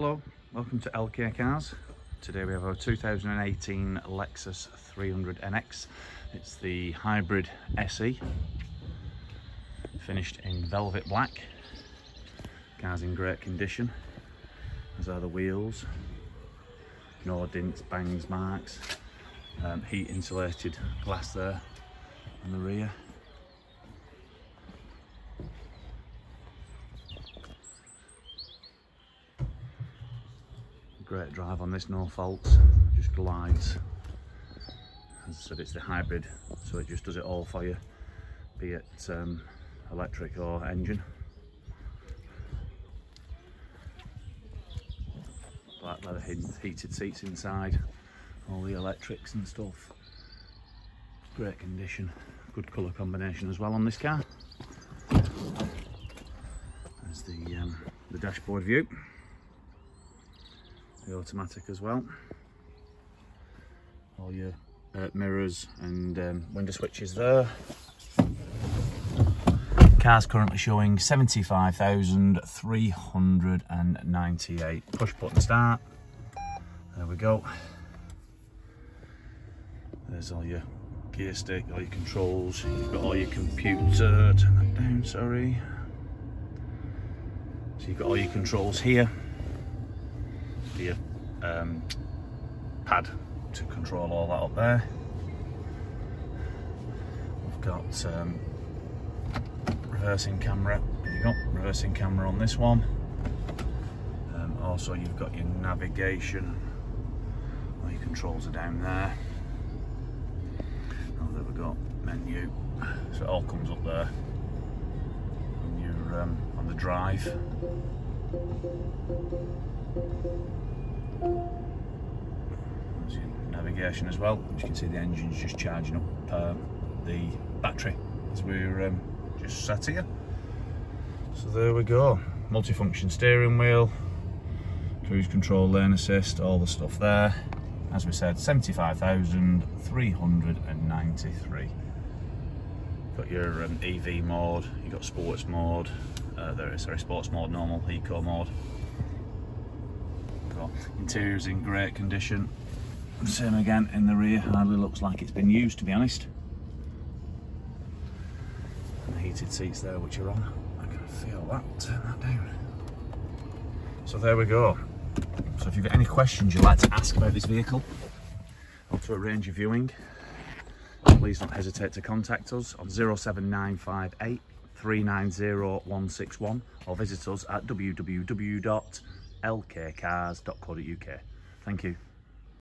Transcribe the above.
Hello, welcome to LK Cars. Today we have our 2018 Lexus 300 NX. It's the hybrid SE, finished in velvet black. Car's in great condition, as are the wheels. No dents, bangs, marks. Um, heat insulated glass there on the rear. Great drive on this, no faults, just glides. As I said, it's the hybrid, so it just does it all for you, be it um, electric or engine. Black leather heated seats inside, all the electrics and stuff. Great condition, good colour combination as well on this car. There's the, um, the dashboard view the automatic as well. All your uh, mirrors and um, window switches there. Car's currently showing 75,398. Push button start. There we go. There's all your gear stick, all your controls. You've got all your computer. Turn that down, sorry. So you've got all your controls here the um, pad to control all that up there. We've got um, reversing camera, there you go, reversing camera on this one. Um, also you've got your navigation, all your controls are down there. Oh, there we go, menu, so it all comes up there when you're um, on the drive. Navigation as well. As you can see, the engine's just charging up uh, the battery as we're um, just sat here. So there we go. Multifunction steering wheel, cruise control, lane assist, all the stuff there. As we said, 75,393. Got your um, EV mode, you got sports mode, uh, there is sorry, sports mode, normal, eco mode. Interior's in great condition. Same again in the rear, hardly looks like it's been used to be honest. And the heated seats there which are on. I can feel that, turn that down. So there we go. So if you've got any questions you'd like to ask about this vehicle, or to arrange a viewing, please don't hesitate to contact us on 07958 390161 or visit us at www lkcars.co.uk. Thank you.